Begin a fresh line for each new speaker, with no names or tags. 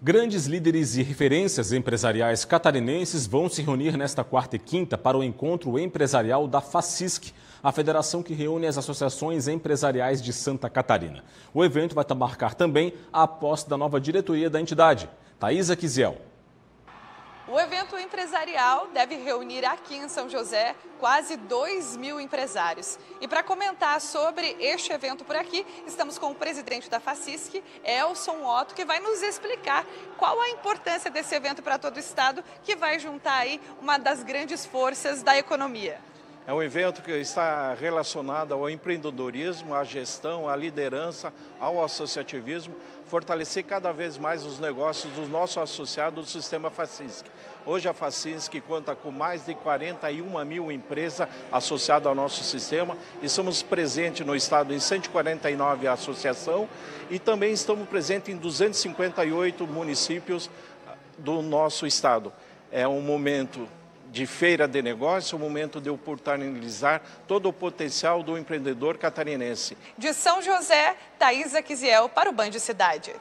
Grandes líderes e referências empresariais catarinenses vão se reunir nesta quarta e quinta para o encontro empresarial da FACISC, a federação que reúne as associações empresariais de Santa Catarina. O evento vai marcar também a posse da nova diretoria da entidade. Thaisa Kiziel.
O evento empresarial deve reunir aqui em São José quase 2 mil empresários. E para comentar sobre este evento por aqui, estamos com o presidente da FACISC, Elson Otto, que vai nos explicar qual a importância desse evento para todo o estado, que vai juntar aí uma das grandes forças da economia.
É um evento que está relacionado ao empreendedorismo, à gestão, à liderança, ao associativismo, fortalecer cada vez mais os negócios do nosso associado do sistema Facisc. Hoje a Facisc conta com mais de 41 mil empresas associadas ao nosso sistema e somos presentes no estado em 149 associações e também estamos presentes em 258 municípios do nosso estado. É um momento de feira de negócio, o momento de oportunizar todo o potencial do empreendedor catarinense.
De São José, Thaisa Kiziel para o Band Cidade.